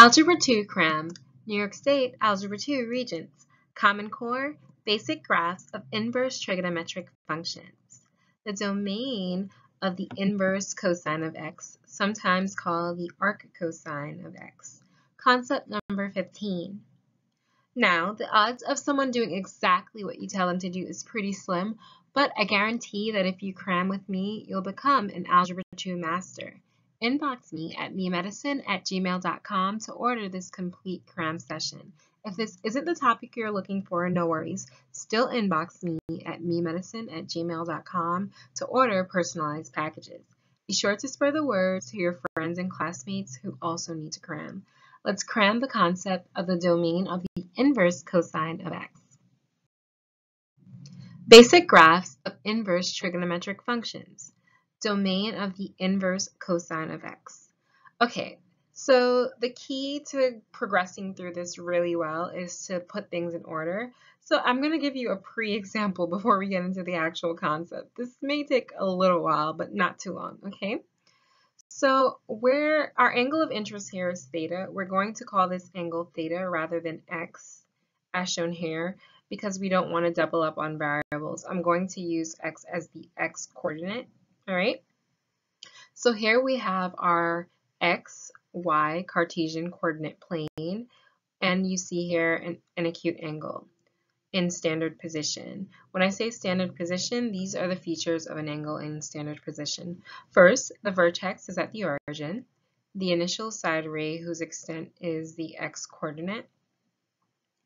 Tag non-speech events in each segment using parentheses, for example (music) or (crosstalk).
Algebra 2 CRAM, New York State Algebra 2 Regents, Common Core, Basic Graphs of Inverse Trigonometric Functions. The domain of the inverse cosine of x, sometimes called the arc cosine of x. Concept number 15. Now, the odds of someone doing exactly what you tell them to do is pretty slim, but I guarantee that if you cram with me, you'll become an Algebra 2 master. Inbox me at memedicine at gmail.com to order this complete cram session. If this isn't the topic you're looking for, no worries. Still inbox me at memedicine at gmail.com to order personalized packages. Be sure to spread the word to your friends and classmates who also need to cram. Let's cram the concept of the domain of the inverse cosine of x. Basic graphs of inverse trigonometric functions domain of the inverse cosine of x. Okay, so the key to progressing through this really well is to put things in order. So I'm going to give you a pre-example (laughs) before we get into the actual concept. This may take a little while, but not too long, okay? So where our angle of interest here is theta, we're going to call this angle theta rather than x, as shown here, because we don't want to double up on variables. I'm going to use x as the x coordinate all right. So here we have our x, y Cartesian coordinate plane, and you see here an, an acute angle in standard position. When I say standard position, these are the features of an angle in standard position. First, the vertex is at the origin. The initial side ray, whose extent is the x-coordinate,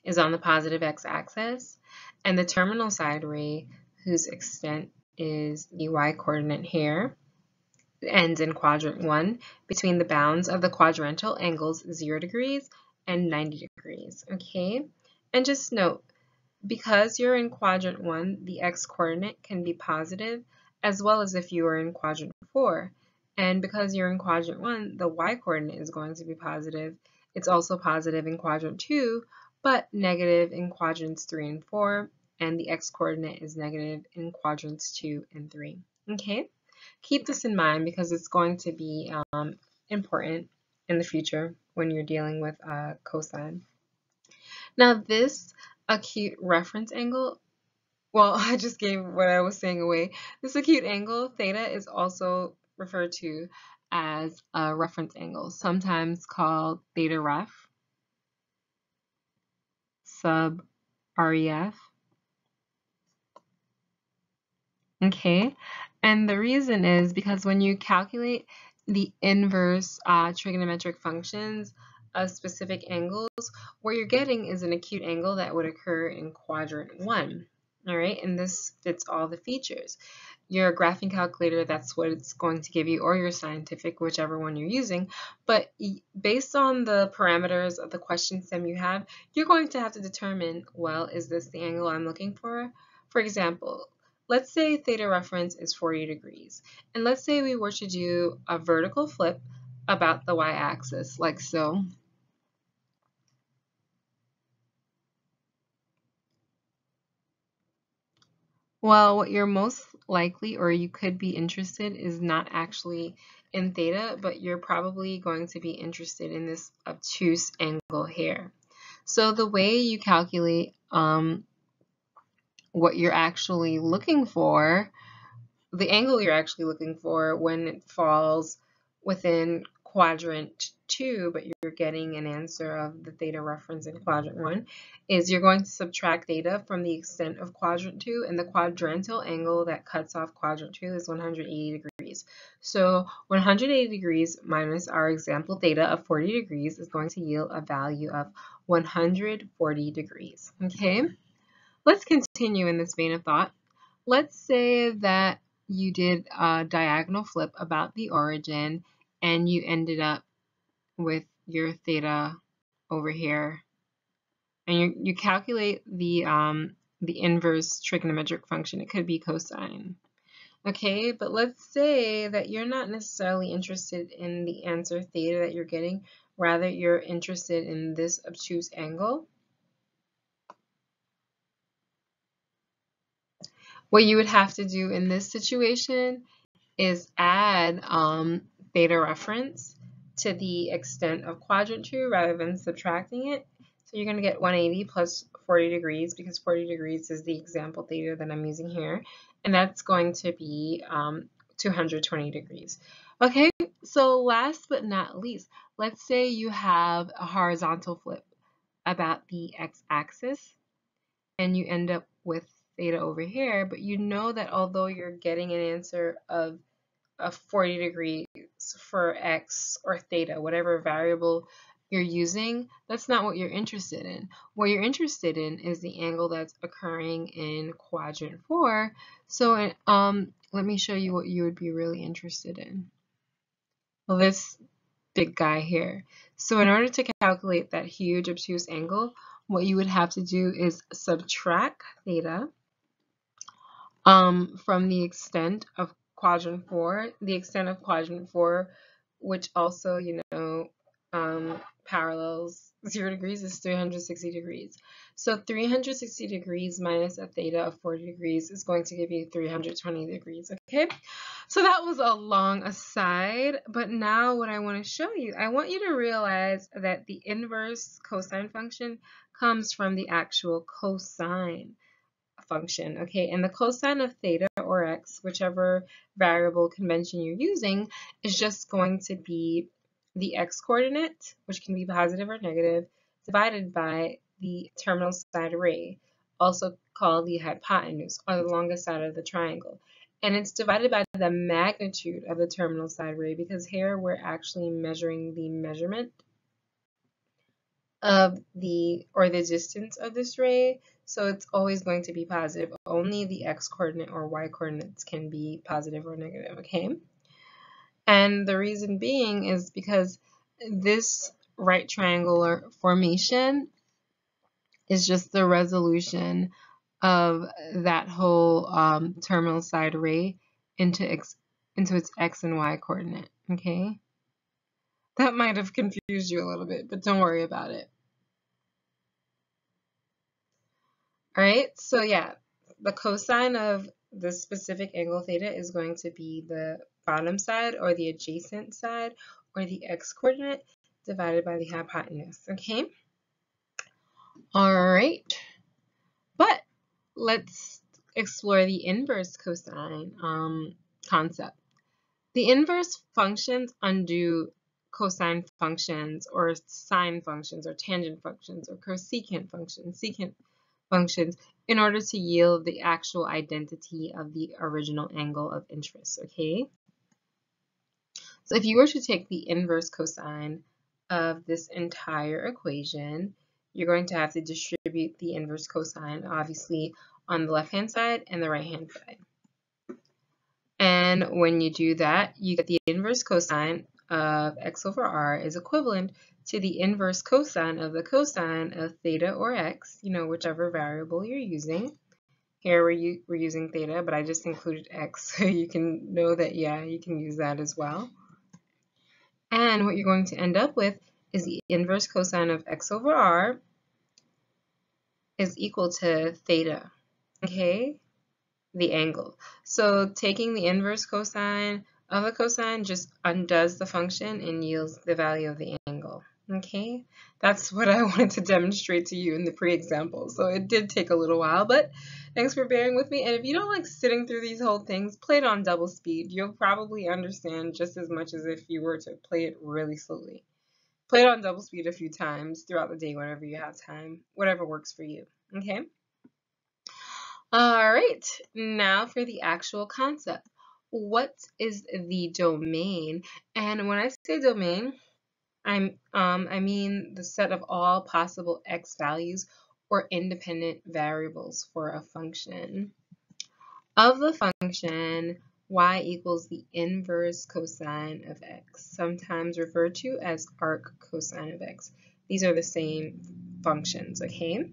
is on the positive x-axis, and the terminal side ray, whose extent is the y-coordinate here. It ends in quadrant 1 between the bounds of the quadrantal angles 0 degrees and 90 degrees, okay? And just note, because you're in quadrant 1, the x-coordinate can be positive as well as if you were in quadrant 4. And because you're in quadrant 1, the y-coordinate is going to be positive. It's also positive in quadrant 2, but negative in quadrants 3 and 4, and the x-coordinate is negative in quadrants 2 and 3. Okay, keep this in mind because it's going to be um, important in the future when you're dealing with uh, cosine. Now this acute reference angle, well, (laughs) I just gave what I was saying away. This acute angle, theta, is also referred to as a reference angle, sometimes called theta ref, sub REF, Okay, and the reason is because when you calculate the inverse uh, trigonometric functions of specific angles, what you're getting is an acute angle that would occur in quadrant one. All right, and this fits all the features. Your graphing calculator, that's what it's going to give you, or your scientific, whichever one you're using. But based on the parameters of the question stem you have, you're going to have to determine, well, is this the angle I'm looking for? For example, Let's say theta reference is 40 degrees. And let's say we were to do a vertical flip about the y-axis, like so. Well, what you're most likely or you could be interested is not actually in theta, but you're probably going to be interested in this obtuse angle here. So the way you calculate um, what you're actually looking for, the angle you're actually looking for when it falls within quadrant 2, but you're getting an answer of the theta reference in quadrant 1, is you're going to subtract theta from the extent of quadrant 2, and the quadrantal angle that cuts off quadrant 2 is 180 degrees. So 180 degrees minus our example theta of 40 degrees is going to yield a value of 140 degrees, okay? Let's continue in this vein of thought. Let's say that you did a diagonal flip about the origin and you ended up with your theta over here. And you, you calculate the, um, the inverse trigonometric function. It could be cosine. Okay, but let's say that you're not necessarily interested in the answer theta that you're getting. Rather, you're interested in this obtuse angle. What you would have to do in this situation is add um, theta reference to the extent of quadrant 2 rather than subtracting it. So you're going to get 180 plus 40 degrees because 40 degrees is the example theta that I'm using here. And that's going to be um, 220 degrees. Okay, so last but not least, let's say you have a horizontal flip about the x-axis and you end up with theta over here, but you know that although you're getting an answer of a 40 degrees for x or theta, whatever variable you're using, that's not what you're interested in. What you're interested in is the angle that's occurring in quadrant 4. So um, let me show you what you would be really interested in. Well, this big guy here. So in order to calculate that huge obtuse angle, what you would have to do is subtract theta um, from the extent of quadrant 4, the extent of quadrant 4, which also, you know, um, parallels 0 degrees is 360 degrees. So 360 degrees minus a theta of 40 degrees is going to give you 320 degrees, okay? So that was a long aside, but now what I want to show you, I want you to realize that the inverse cosine function comes from the actual cosine function, okay? And the cosine of theta or x, whichever variable convention you're using, is just going to be the x-coordinate, which can be positive or negative, divided by the terminal side array, also called the hypotenuse, or the longest side of the triangle. And it's divided by the magnitude of the terminal side ray because here we're actually measuring the measurement of the, or the distance of this ray. So it's always going to be positive. Only the x coordinate or y coordinates can be positive or negative, okay? And the reason being is because this right triangular formation is just the resolution of that whole um, terminal side ray into into its x and y coordinate, okay? That might have confused you a little bit, but don't worry about it. All right, so yeah, the cosine of the specific angle theta is going to be the bottom side or the adjacent side or the x coordinate divided by the hypotenuse, okay? All right, but let's explore the inverse cosine um, concept. The inverse functions undo cosine functions or sine functions or tangent functions or cosecant functions, secant functions in order to yield the actual identity of the original angle of interest, okay? So if you were to take the inverse cosine of this entire equation, you're going to have to distribute the inverse cosine, obviously, on the left-hand side and the right-hand side. And when you do that, you get the inverse cosine of x over r is equivalent to the inverse cosine of the cosine of theta or x, you know, whichever variable you're using. Here we're, we're using theta, but I just included x, (laughs) so you can know that, yeah, you can use that as well. And what you're going to end up with is the inverse cosine of x over r is equal to theta, okay, the angle. So taking the inverse cosine of a cosine just undoes the function and yields the value of the angle. Okay, that's what I (laughs) wanted to demonstrate to you in the pre-example. So it did take a little while, but thanks for bearing with me. And if you don't like sitting through these whole things, play it on double speed. You'll probably understand just as much as if you were to play it really slowly. Play it on double speed a few times throughout the day whenever you have time, whatever works for you. Okay? All right, now for the actual concept. What is the domain? And when I say domain, I'm, um, I mean the set of all possible x values or independent variables for a function. Of the function y equals the inverse cosine of x, sometimes referred to as arc cosine of x. These are the same functions, okay?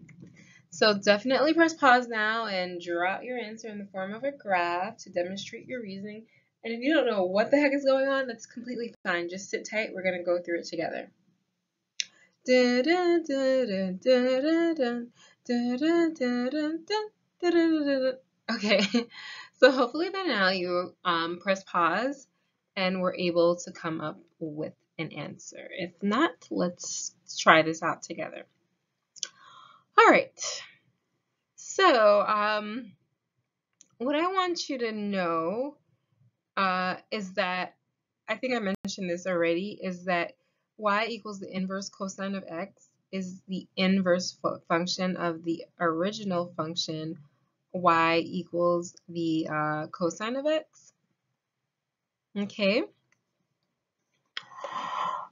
So definitely press pause now and draw out your answer in the form of a graph to demonstrate your reasoning and if you don't know what the heck is going on, that's completely fine. Just sit tight. We're going to go through it together. Okay, so hopefully by now you um, press pause and we're able to come up with an answer. If not, let's try this out together. All right. So, um, what I want you to know uh, is that, I think I mentioned this already, is that y equals the inverse cosine of x is the inverse function of the original function y equals the uh, cosine of x. Okay.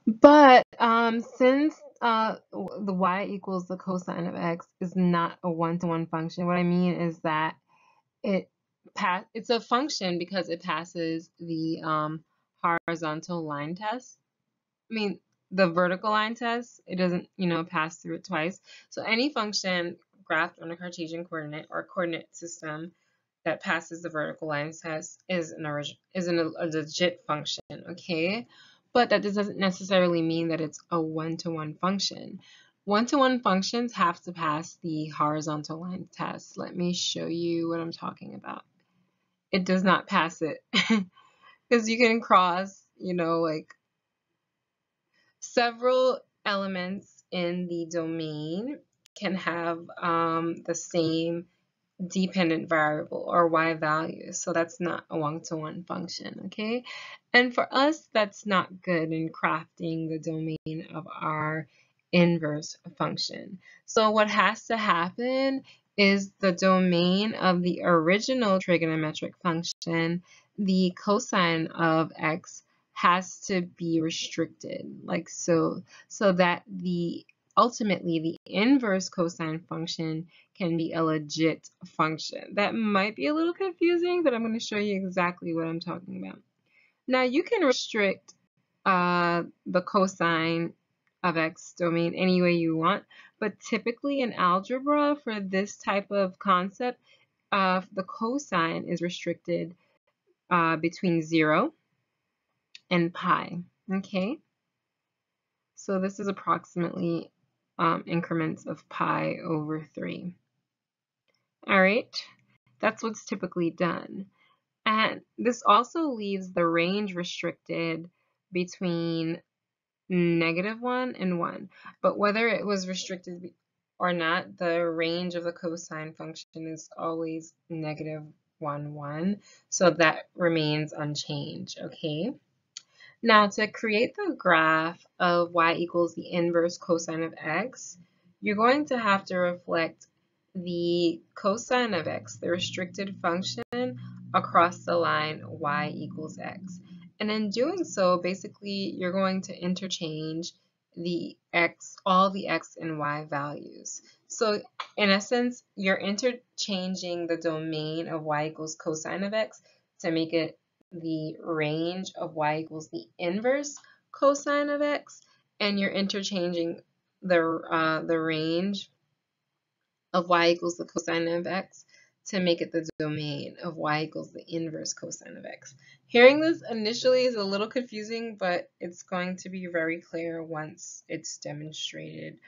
But um, since uh, the y equals the cosine of x is not a one-to-one -one function, what I mean is that it pass it's a function because it passes the um, horizontal line test. I mean, the vertical line test, it doesn't, you know, pass through it twice. So any function graphed on a Cartesian coordinate or coordinate system that passes the vertical line test is an origin, is an, a legit function, okay? But that doesn't necessarily mean that it's a one-to-one function. One-to-one -one functions have to pass the horizontal line test. Let me show you what I'm talking about. It does not pass it (laughs) because you can cross, you know, like Several elements in the domain can have um, the same dependent variable or y value. So that's not a one-to-one -one function, okay? And for us, that's not good in crafting the domain of our inverse function. So what has to happen is the domain of the original trigonometric function, the cosine of x has to be restricted like so so that the ultimately the inverse cosine function can be a legit function. That might be a little confusing, but I'm going to show you exactly what I'm talking about. Now you can restrict uh, the cosine of x domain any way you want, but typically in algebra for this type of concept, uh, the cosine is restricted uh, between 0 and pi, okay? So this is approximately um, increments of pi over 3. All right, that's what's typically done. And this also leaves the range restricted between negative 1 and 1. But whether it was restricted or not, the range of the cosine function is always negative 1, 1. So that remains unchanged, okay? Now to create the graph of y equals the inverse cosine of x, you're going to have to reflect the cosine of x, the restricted function, across the line y equals x. And in doing so, basically, you're going to interchange the x, all the x and y values. So in essence, you're interchanging the domain of y equals cosine of x to make it the range of y equals the inverse cosine of x, and you're interchanging the, uh, the range of y equals the cosine of x to make it the domain of y equals the inverse cosine of x. Hearing this initially is a little confusing, but it's going to be very clear once it's demonstrated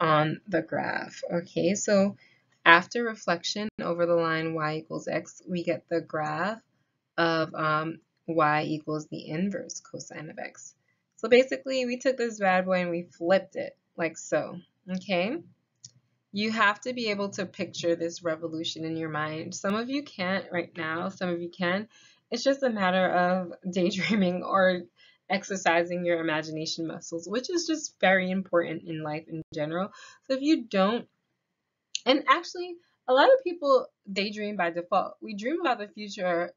on the graph. Okay, so after reflection over the line y equals x, we get the graph of um, y equals the inverse cosine of x. So basically, we took this bad boy and we flipped it like so, okay? You have to be able to picture this revolution in your mind. Some of you can't right now, some of you can. It's just a matter of (laughs) daydreaming or exercising your imagination muscles, which is just very important in life in general. So if you don't, and actually, a lot of people daydream by default. We dream about the future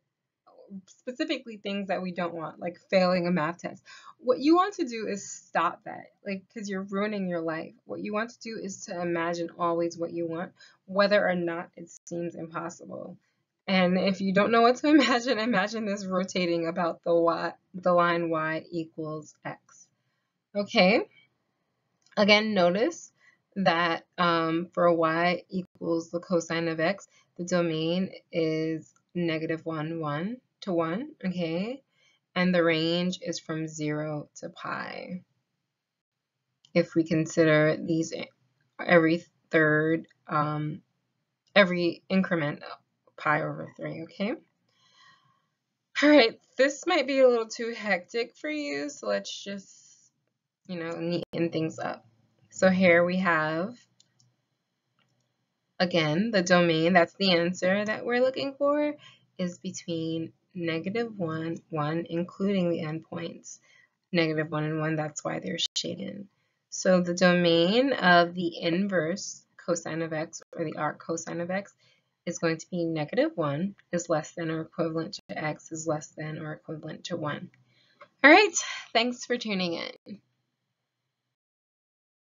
specifically things that we don't want, like failing a math test. What you want to do is stop that, like, because you're ruining your life. What you want to do is to imagine always what you want, whether or not it seems impossible. And if you don't know what to (laughs) imagine, imagine this rotating about the y, the line y equals x. Okay. Again, notice that um, for y equals the cosine of x, the domain is negative 1, 1 to 1, okay? And the range is from 0 to pi. If we consider these every third, um, every increment pi over 3, okay? All right, this might be a little too hectic for you, so let's just you know, neaten things up. So here we have, again, the domain, that's the answer that we're looking for, is between negative 1, 1, including the endpoints, negative 1 and 1, that's why they're shaded. So the domain of the inverse cosine of x, or the arc cosine of x, is going to be negative 1 is less than or equivalent to x is less than or equivalent to 1. All right, thanks for tuning in.